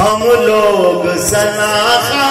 हम लोग सनाखा